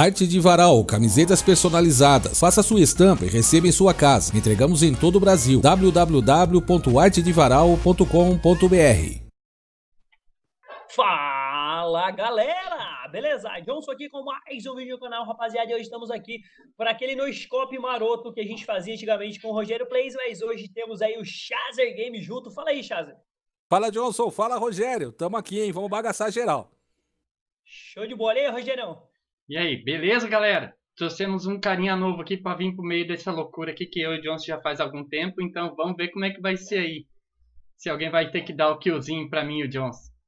Arte de Varal, camisetas personalizadas. Faça sua estampa e receba em sua casa. Entregamos em todo o Brasil. www.artedevaral.com.br Fala galera! Beleza? Johnson aqui com mais um vídeo no canal, rapaziada. E hoje estamos aqui para aquele noiscope maroto que a gente fazia antigamente com o Rogério Plays, mas hoje temos aí o Chazer Game junto. Fala aí, Chazer. Fala, Johnson. Fala, Rogério. Tamo aqui, hein? Vamos bagaçar geral. Show de bola aí, Rogério. E aí, beleza, galera? Trouxemos um carinha novo aqui para vir pro meio dessa loucura aqui que eu e o Johnson já faz algum tempo, então vamos ver como é que vai ser aí. Se alguém vai ter que dar o killzinho para mim e o Johnson.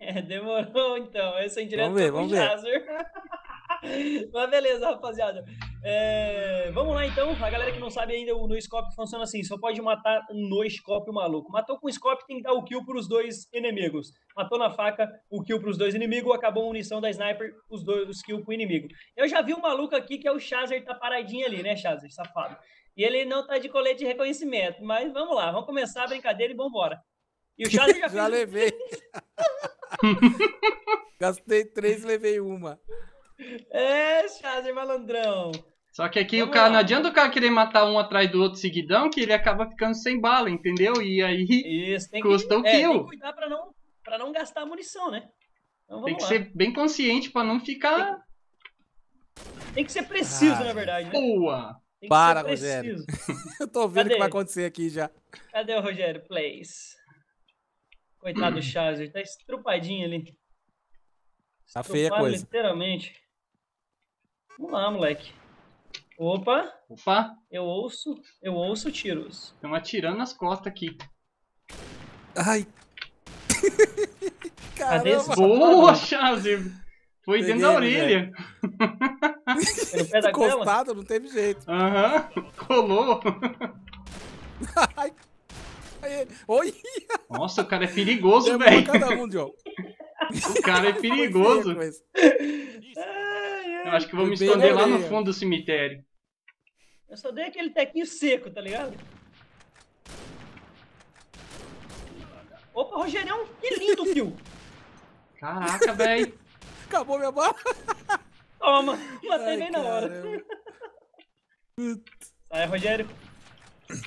É, demorou então. Esse é direto vamos ver, vamos ver. Mas beleza, rapaziada. É, vamos lá então. A galera que não sabe ainda, o no scope funciona assim: só pode matar no scope o maluco. Matou com o scope, tem que dar o kill para os dois inimigos. Matou na faca, o kill para os dois inimigos. Acabou a munição da sniper, os dois os kill pro inimigo. Eu já vi um maluco aqui que é o Chazer, tá paradinho ali, né, Chazer? Safado. E ele não tá de colete de reconhecimento. Mas vamos lá, vamos começar a brincadeira e vambora. E o Chazer já, já fez... levei. Gastei três, levei uma. É, Chazer malandrão. Só que aqui Vamos o cara, lá. não adianta o cara querer matar um atrás do outro seguidão, que ele acaba ficando sem bala, entendeu? E aí Isso, tem Custa que, o é, kill. tem que cuidar pra não, pra não gastar munição, né? Então tem que lá. ser bem consciente para não ficar. Tem que ser preciso, Ai. na verdade, né? Boa! Tem que Para, ser Rogério. Eu tô vendo o que vai acontecer aqui já. Cadê o Rogério Plays? Coitado do Chazer, tá estrupadinho ali. Tá feia a coisa. Literalmente. Vamos lá, moleque. Opa, Opa, eu ouço, eu ouço tiros. estão atirando nas costas aqui. Ai. Caramba. Boa? Chazer! Foi Peguei, dentro da né, orelha. Goela? Encostado, não teve jeito. Aham, colou. Ai. Oi, Nossa, o cara é perigoso, velho. um. O cara é perigoso. Eu acho que vou me esconder lá no fundo do cemitério. Eu só dei aquele tequinho seco, tá ligado? Opa, Rogerião, que lindo, fio. Caraca, velho. Acabou minha bala. Toma, matei bem na hora. Sai, Rogério.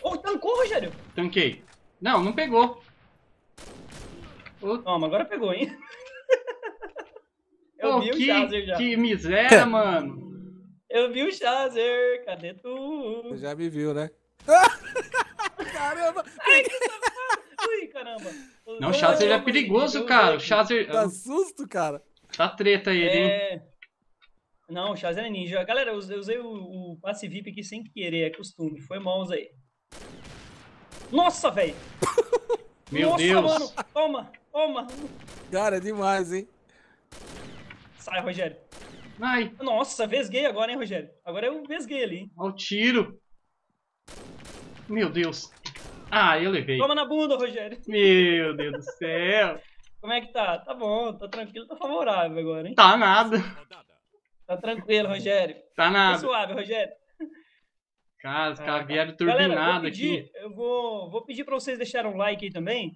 Ô, tancou, Rogério. Tanquei. Não, não pegou. Ô, Toma, agora pegou, hein? Eu pô, vi o que, Chazer já. que miséria, mano. Eu vi o Chazer. Cadê tu? Você já me viu, né? Caramba, Ui, caramba. Não, o Chazer é perigoso, cara. O Chazer. dá susto, cara. Tá treta ele, hein? É... Não, o Chazer é ninja. Galera, eu usei, eu usei o, o passe VIP aqui sem querer, é costume. Foi mal aí. Nossa, velho. Meu Nossa, Deus. mano. Toma, toma. Cara, é demais, hein? Sai, Rogério. Ai, Nossa, vesguei agora, hein, Rogério? Agora eu vesguei ali. hein? ó o tiro. Meu Deus. Ah, eu levei. Toma na bunda, Rogério. Meu Deus do céu. Como é que tá? Tá bom, tá tranquilo, tá favorável agora, hein? Tá nada. Tá tranquilo, Rogério. Tá Tá nada. suave, Rogério. Cara, os Ah, caras tá. vieram Galera, vou turbinado pedir, aqui. Eu vou, vou pedir pra vocês deixarem um like aí também.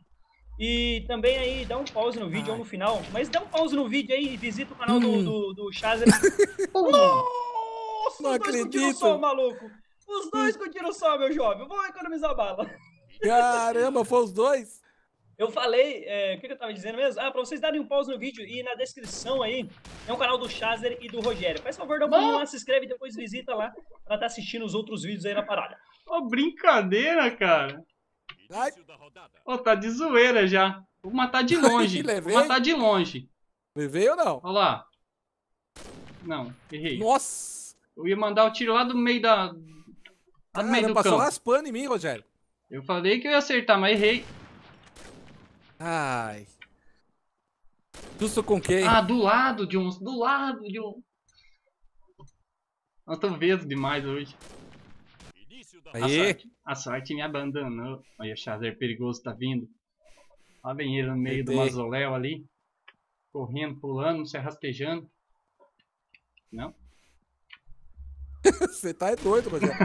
E também aí, dá um pause no vídeo Ai. ou no final. Mas dá um pause no vídeo aí e visita o canal do, Hum. do, do Chazer. Pum. Nossa, Não os dois com tiro acredito. só, maluco. Os dois com tiro só, meu jovem. Eu vou economizar bala. Caramba, foi os dois? Eu falei, é, o que, que eu tava dizendo mesmo? Ah, pra vocês darem um pause no vídeo e na descrição aí tem o canal do Chazer e do Rogério. Faz favor, dá um pulinho lá, se inscreve e depois visita lá pra estar assistindo os outros vídeos aí na parada. Ó, brincadeira, cara. Ai, Ó, tá de zoeira já. Vou matar de longe. Vou matar de longe. levei ou não? Olha lá. Não, errei. Nossa! Eu ia mandar o tiro lá do meio da. Lá do meio do passou campo. raspando em mim, Rogério. Eu falei que eu ia acertar, mas errei. Ai. Justo com quem? Ah, do lado de uns. Do lado de um. Eu tô vesgo demais hoje. A Aí. a sorte me abandonou. Olha, o Chazer perigoso tá vindo. Lá vem ele no meio do mausoléu ali. Correndo, pulando, se rastejando. Não? Você tá é doido, Rogério.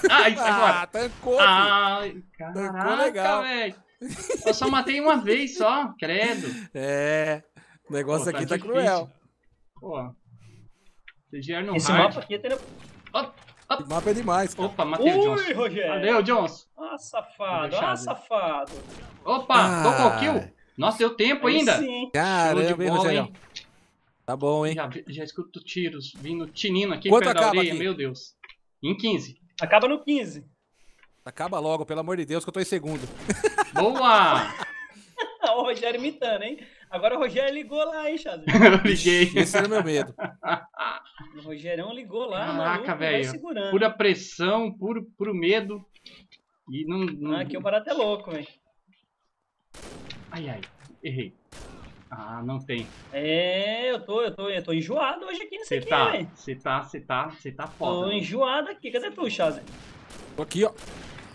Fora. ah, tancou, filho. Ai, Ficou caraca, legal. velho. Eu só matei uma vez só, credo. É. O negócio Pô, aqui tá difícil. cruel. Pô, Esse hard. mapa aqui tem. Esse mapa é demais, cara. Opa, matei o Ui, Johnson. Rogério! Valeu, Johnson. Ah, safado, ah, safado. Opa, Ah. tocou kill. Nossa, deu tempo Aí ainda. Sim. Caramba, de hein, bola, Rogério? hein? Tá bom, hein? Já, já escuto tiros vindo tinindo aqui Quanto perto da acaba orelha, aqui? meu Deus. Em 15. Acaba no 15. Acaba logo, pelo amor de Deus, que eu tô em segundo. Boa! O Rogério imitando, hein? Agora o Rogério ligou lá, hein, Chazé? Eu liguei. Esse era o meu medo. O Rogério ligou lá, Caraca, velho. Pura pressão, puro, puro medo. E não. não... Ah, aqui o barato é louco, velho. Ai, ai. Errei. Ah, não tem. É, eu tô, eu tô, eu tô enjoado hoje aqui Você aqui, tá, velho. você tá, você tá, você tá Tô foda. enjoado aqui. Cadê tu, Chazé? Tô aqui, ó.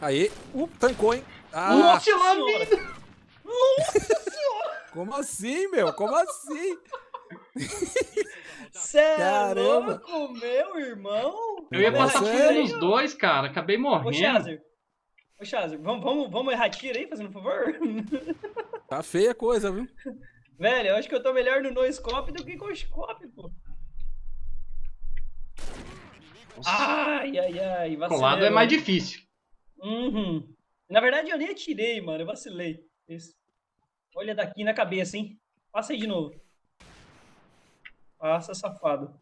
Aí. Uh, tancou, hein? Ah, Nossa, lá, Senhora. Como assim, meu? Como assim? Cê é Caramba. louco, meu irmão? Eu ia passar tudo nos dois, cara. Acabei Ô, morrendo. Chazer. Ô, Chazer, vamos, vamos, vamos errar tiro aí, fazendo um favor? Tá feia a coisa, viu? Velho, eu acho que eu tô melhor no no-scope do que com o scope, pô. Ai, ai, ai. Vacilei, Colado é mais difícil. Uhum. Na verdade, eu nem atirei, mano. Eu vacilei. Isso. Olha daqui na cabeça, hein? Passa aí de novo. Passa, safado.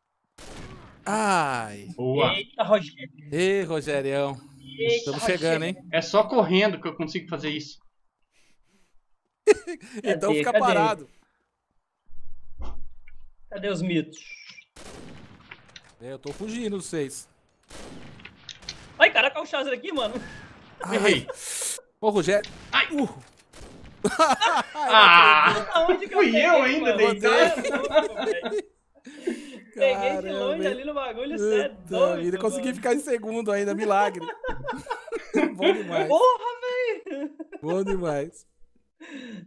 Ai. Boa. Eita, Rogério. Ei, Rogerião. Eita, Estamos chegando, hein? É só correndo que eu consigo fazer isso. Então Cadê? fica Cadê? parado. Cadê os mitos? É, eu tô fugindo dos seis. Ai, caraca, o Chazer aqui, mano. Errei. Ô, Rogério. Ai. Uh. Ah! Que Fui peguei, eu ainda, velho. Peguei de longe ali no bagulho, cê é doido. vida, consegui mano. ficar em segundo ainda, milagre. Bom demais. Porra, Bom demais.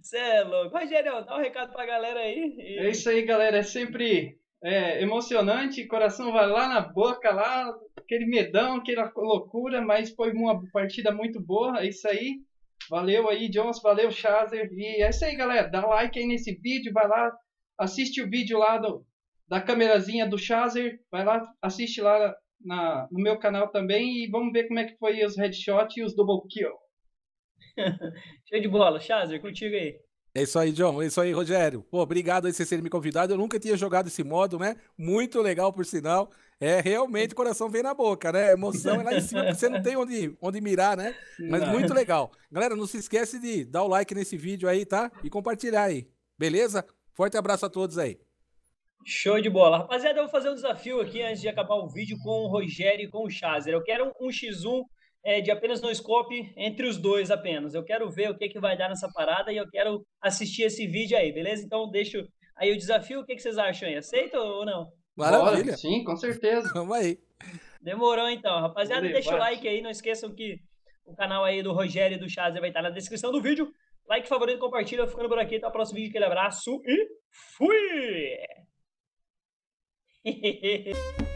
Cê é louco. Rogério, dá um recado pra galera aí. E- É isso aí, galera. É sempre é, emocionante. Coração vai lá na boca, lá, aquele medão, aquela loucura, mas foi uma partida muito boa. É isso aí. Valeu aí, Jones. Valeu, Chazer. E é isso aí, galera. Dá like aí nesse vídeo. Vai lá, assiste o vídeo lá do, da câmerazinha do Chazer. Vai lá, assiste lá na, no meu canal também. E vamos ver como é que foi os headshot e os double kill. Show de bola. Chazer, contigo aí. É isso aí, John. É isso aí, Rogério. Pô, obrigado aí por vocês terem me convidado. Eu nunca tinha jogado esse modo, né? Muito legal, por sinal. É, realmente o coração vem na boca, né? A emoção é lá em cima, porque você não tem onde, onde mirar, né? Mas Não. muito legal. Galera, não se esquece de dar o like nesse vídeo aí, tá? E compartilhar aí. Beleza? Forte abraço a todos aí. Show de bola. Rapaziada, eu vou fazer um desafio aqui antes de acabar o vídeo com o Rogério e com o Chazer. Eu quero um X1 é, de apenas no scope entre os dois apenas. Eu quero ver o que, que vai dar nessa parada e eu quero assistir esse vídeo aí, beleza? Então deixo aí o desafio. O que, que vocês acham aí? Aceita ou não? Maravilha. Bora. Sim, com certeza. Vamos aí. Demorou então. Rapaziada, Vamos deixa o debate. like aí. Não esqueçam que o canal aí do Rogério e do Chazer vai estar na descrição do vídeo. Like, favorito, compartilha. Eu ficando por aqui. Até o próximo vídeo. Aquele abraço e fui!